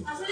Hacer